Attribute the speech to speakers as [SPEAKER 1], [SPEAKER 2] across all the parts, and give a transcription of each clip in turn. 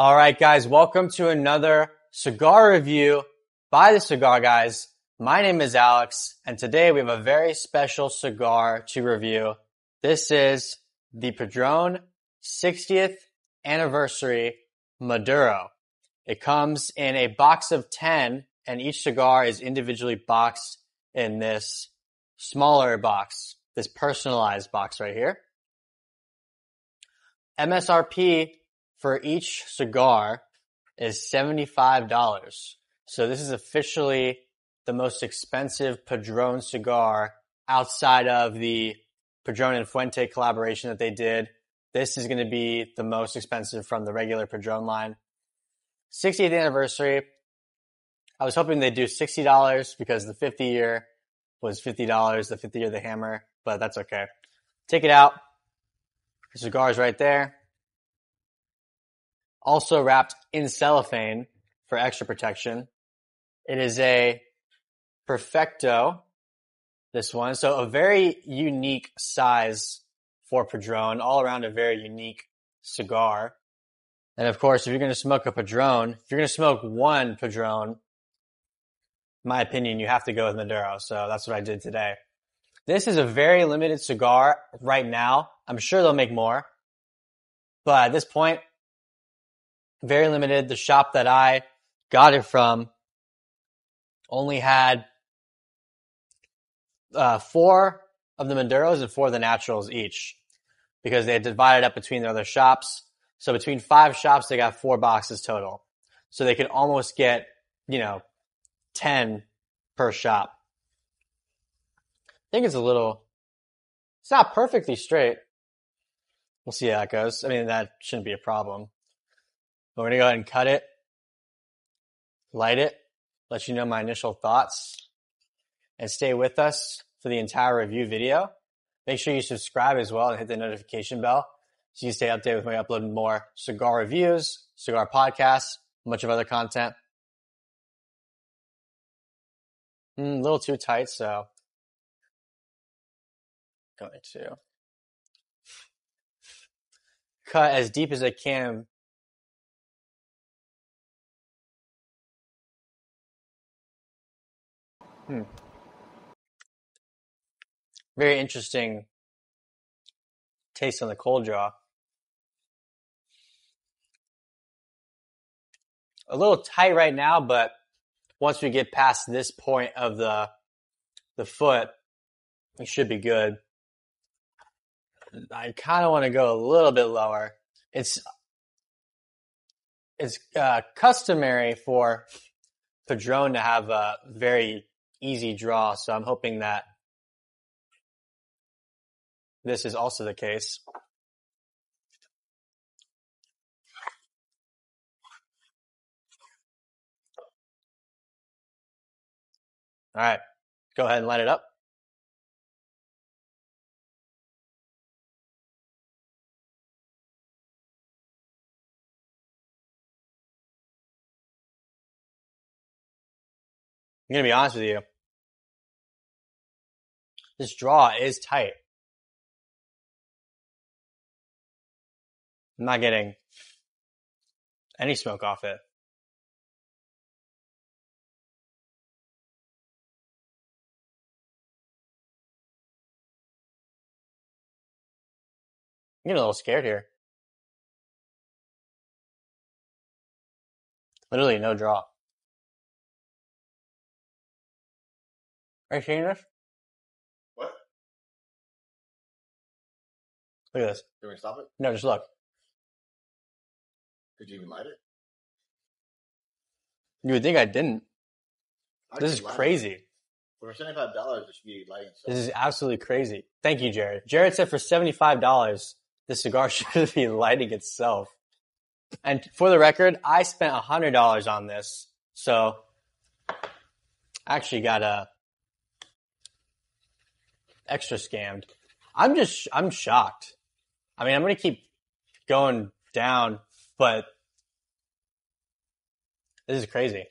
[SPEAKER 1] All right, guys, welcome to another cigar review by the Cigar Guys. My name is Alex, and today we have a very special cigar to review. This is the Padron 60th Anniversary Maduro. It comes in a box of 10, and each cigar is individually boxed in this smaller box, this personalized box right here. MSRP for each cigar is $75. So this is officially the most expensive Padron cigar outside of the Padron and Fuente collaboration that they did. This is going to be the most expensive from the regular Padron line. 60th anniversary. I was hoping they'd do $60 because the 50 year was $50, the 50 year the hammer, but that's okay. Take it out. The cigar is right there also wrapped in cellophane for extra protection. It is a Perfecto, this one. So a very unique size for Padron, all around a very unique cigar. And of course, if you're going to smoke a Padron, if you're going to smoke one Padron, my opinion, you have to go with Maduro. So that's what I did today. This is a very limited cigar right now. I'm sure they'll make more. But at this point, very limited. The shop that I got it from only had uh, four of the Maduros and four of the Naturals each because they had divided up between the other shops. So between five shops, they got four boxes total. So they could almost get, you know, 10 per shop. I think it's a little, it's not perfectly straight. We'll see how that goes. I mean, that shouldn't be a problem. We're going to go ahead and cut it, light it, let you know my initial thoughts, and stay with us for the entire review video. Make sure you subscribe as well and hit the notification bell so you stay updated with my uploading more cigar reviews, cigar podcasts, a bunch of other content. Mm, a little too tight, so going to cut as deep as I can Hmm. Very interesting taste on the cold draw. A little tight right now, but once we get past this point of the the foot, we should be good. I kind of want to go a little bit lower. It's it's uh, customary for Padron to have a very easy draw. So I'm hoping that this is also the case. All right, go ahead and light it up. I'm going to be honest with you. This draw is tight. I'm not getting any smoke off it. I'm getting a little scared here. Literally no draw. Are you seeing this?
[SPEAKER 2] What?
[SPEAKER 1] Look at this.
[SPEAKER 2] Can we stop it?
[SPEAKER 1] No, just look.
[SPEAKER 2] Did you even light it?
[SPEAKER 1] You would think I didn't.
[SPEAKER 2] I
[SPEAKER 1] This is
[SPEAKER 2] it.
[SPEAKER 1] crazy.
[SPEAKER 2] For seventy-five dollars, it should be lighting. So.
[SPEAKER 1] This is absolutely crazy. Thank you, Jared. Jared said for $75, the cigar should be lighting itself. And for the record, I spent $100 on this. So I actually got a extra scammed. I'm just, I'm shocked. I mean, I'm going to keep going down, but this is crazy.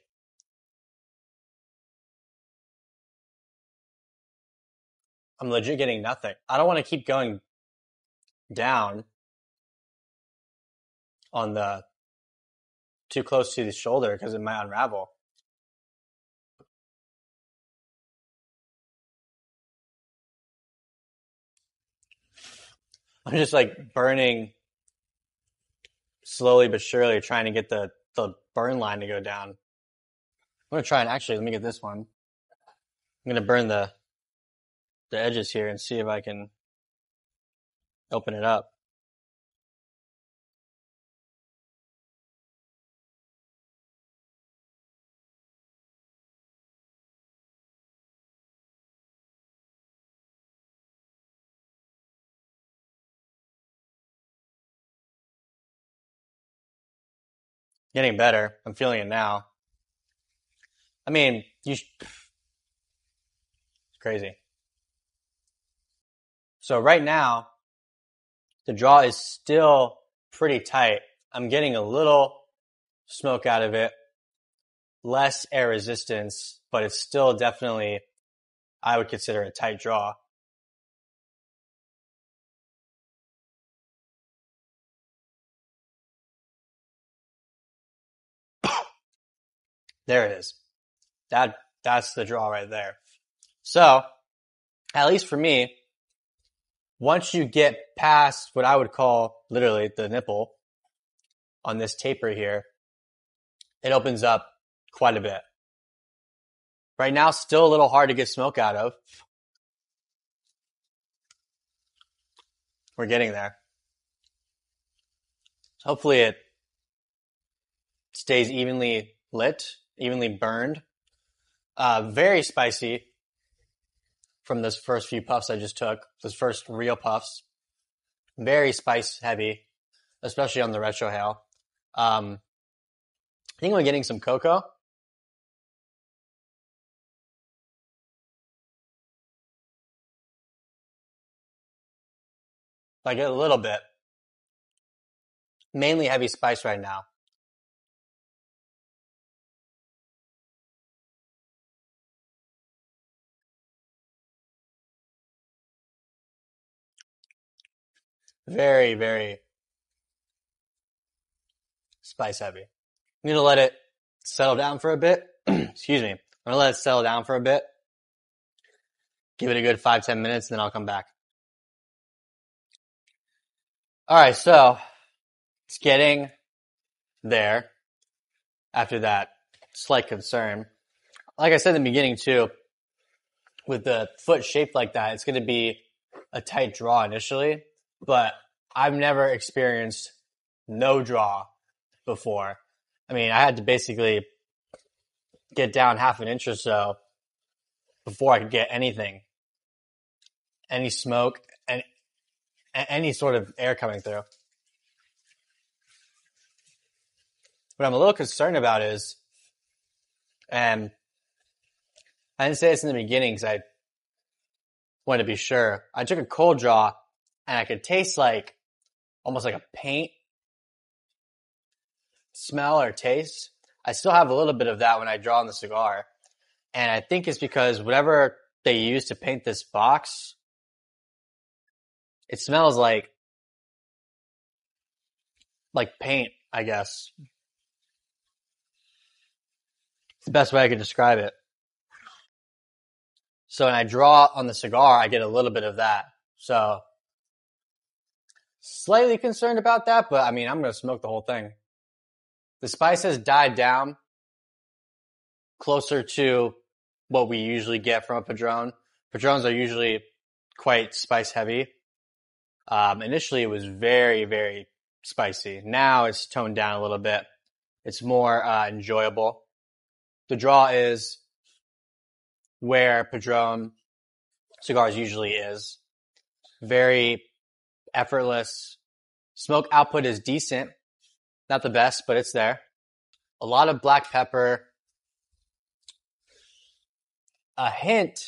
[SPEAKER 1] I'm legit getting nothing. I don't want to keep going down on the too close to the shoulder because it might unravel. I'm just like burning slowly but surely, trying to get the, the burn line to go down. I'm gonna try and actually let me get this one. I'm gonna burn the the edges here and see if I can open it up. Getting better. I'm feeling it now. I mean, you. Sh- it's crazy. So right now, the draw is still pretty tight. I'm getting a little smoke out of it, less air resistance, but it's still definitely, I would consider a tight draw. There it is. That that's the draw right there. So, at least for me, once you get past what I would call literally the nipple on this taper here, it opens up quite a bit. Right now, still a little hard to get smoke out of. We're getting there. Hopefully it stays evenly lit evenly burned. Uh, very spicy from those first few puffs I just took, those first real puffs. Very spice heavy, especially on the retrohale. Um, I think I'm getting some cocoa. Like a little bit. Mainly heavy spice right now. Very, very spice heavy. I'm gonna let it settle down for a bit. Excuse me. I'm gonna let it settle down for a bit. Give it a good five, ten minutes, and then I'll come back. Alright, so it's getting there after that slight concern. Like I said in the beginning too, with the foot shaped like that, it's gonna be a tight draw initially but I've never experienced no draw before. I mean, I had to basically get down half an inch or so before I could get anything, any smoke, and any sort of air coming through. What I'm a little concerned about is, and I didn't say this in the beginning because I wanted to be sure. I took a cold draw and I could taste like almost like a paint smell or taste. I still have a little bit of that when I draw on the cigar. And I think it's because whatever they use to paint this box, it smells like like paint, I guess. It's the best way I could describe it. So when I draw on the cigar, I get a little bit of that. So Slightly concerned about that, but I mean, I'm going to smoke the whole thing. The spice has died down closer to what we usually get from a Padron. Padrones are usually quite spice heavy. Um, initially, it was very, very spicy. Now it's toned down a little bit. It's more uh, enjoyable. The draw is where Padron cigars usually is. Very effortless. Smoke output is decent. Not the best, but it's there. A lot of black pepper. A hint,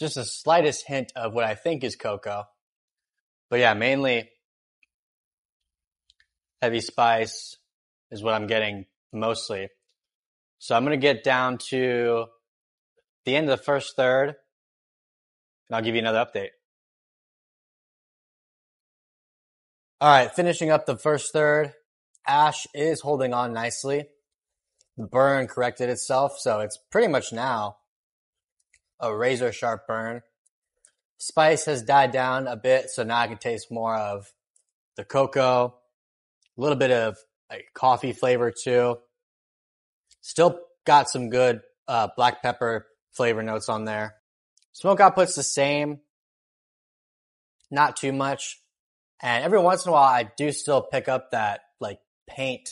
[SPEAKER 1] just the slightest hint of what I think is cocoa. But yeah, mainly heavy spice is what I'm getting mostly. So I'm going to get down to the end of the first third and I'll give you another update. All right, finishing up the first third. Ash is holding on nicely. the burn corrected itself, so it's pretty much now a razor sharp burn. Spice has died down a bit, so now I can taste more of the cocoa, a little bit of like coffee flavor too. Still got some good uh, black pepper flavor notes on there. Smoke output's the same, not too much. And every once in a while, I do still pick up that like paint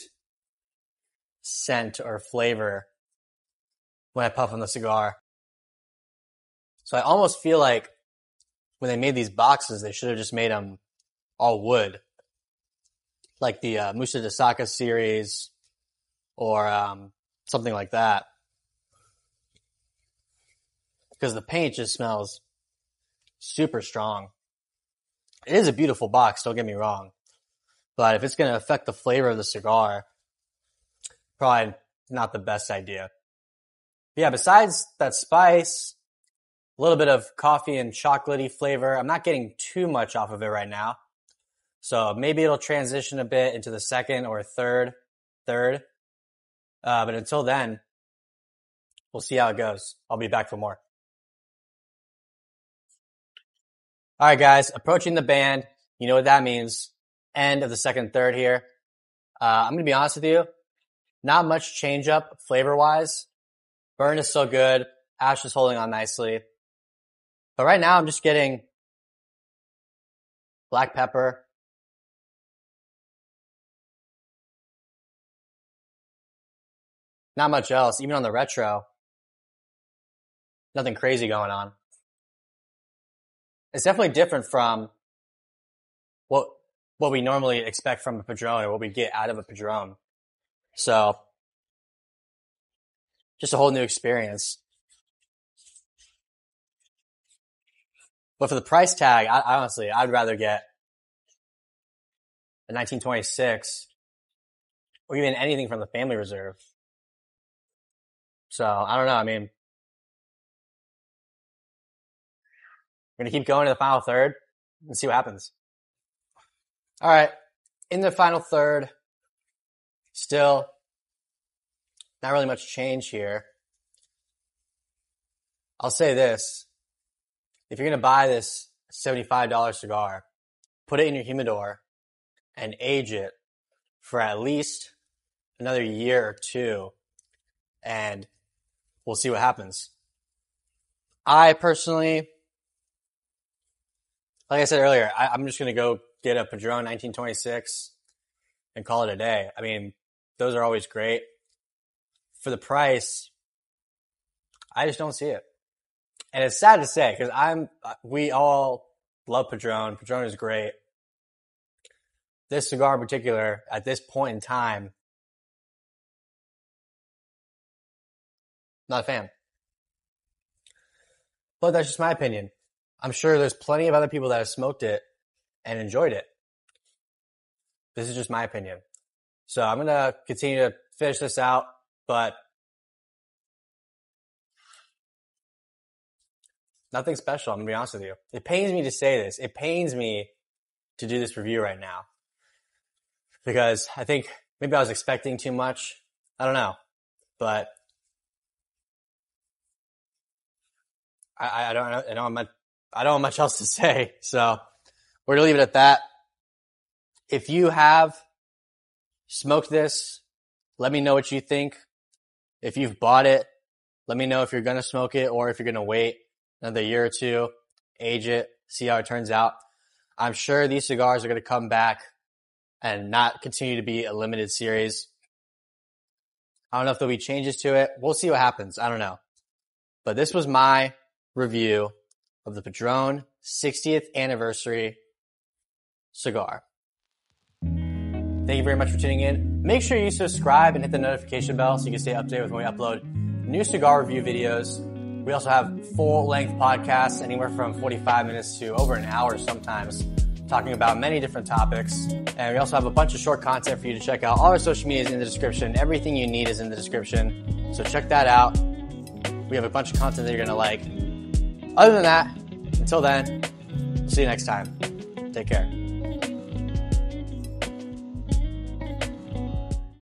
[SPEAKER 1] scent or flavor when I puff on the cigar. So I almost feel like when they made these boxes, they should have just made them all wood, like the uh, Musa de Saka series or um, something like that. Because the paint just smells super strong. It is a beautiful box, don't get me wrong. But if it's going to affect the flavor of the cigar, probably not the best idea. But yeah, besides that spice, a little bit of coffee and chocolatey flavor. I'm not getting too much off of it right now. So maybe it'll transition a bit into the second or third, third. Uh, but until then, we'll see how it goes. I'll be back for more. All right, guys, approaching the band. You know what that means. End of the second third here. Uh, I'm going to be honest with you. Not much change up flavor wise. Burn is so good. Ash is holding on nicely. But right now I'm just getting black pepper. Not much else. Even on the retro, nothing crazy going on. It's definitely different from what what we normally expect from a Padron or what we get out of a Padron. So, just a whole new experience. But for the price tag, I, honestly, I'd rather get a 1926 or even anything from the family reserve. So I don't know. I mean, going to keep going to the final third and see what happens. All right. In the final third, still not really much change here. I'll say this. If you're going to buy this $75 cigar, put it in your humidor and age it for at least another year or two and we'll see what happens. I personally, like I said earlier, I, am just going to go get a Padron 1926 and call it a day. I mean, those are always great. For the price, I just don't see it. And it's sad to say because I'm, uh, we all love Padron. Padron is great. This cigar in particular, at this point in time, not a fan. But that's just my opinion. I'm sure there's plenty of other people that have smoked it and enjoyed it. This is just my opinion. So I'm going to continue to finish this out, but nothing special. I'm going to be honest with you. It pains me to say this. It pains me to do this review right now because I think maybe I was expecting too much. I don't know, but I, I don't, know. I don't, have I don't have much else to say. So we're going to leave it at that. If you have smoked this, let me know what you think. If you've bought it, let me know if you're going to smoke it or if you're going to wait another year or two, age it, see how it turns out. I'm sure these cigars are going to come back and not continue to be a limited series. I don't know if there'll be changes to it. We'll see what happens. I don't know. But this was my review of the Padron 60th anniversary cigar. Thank you very much for tuning in. Make sure you subscribe and hit the notification bell so you can stay updated with when we upload new cigar review videos. We also have full length podcasts, anywhere from 45 minutes to over an hour sometimes, talking about many different topics. And we also have a bunch of short content for you to check out. All our social media is in the description. Everything you need is in the description. So check that out. We have a bunch of content that you're going to like. Other than that, until then, see you next time. Take care.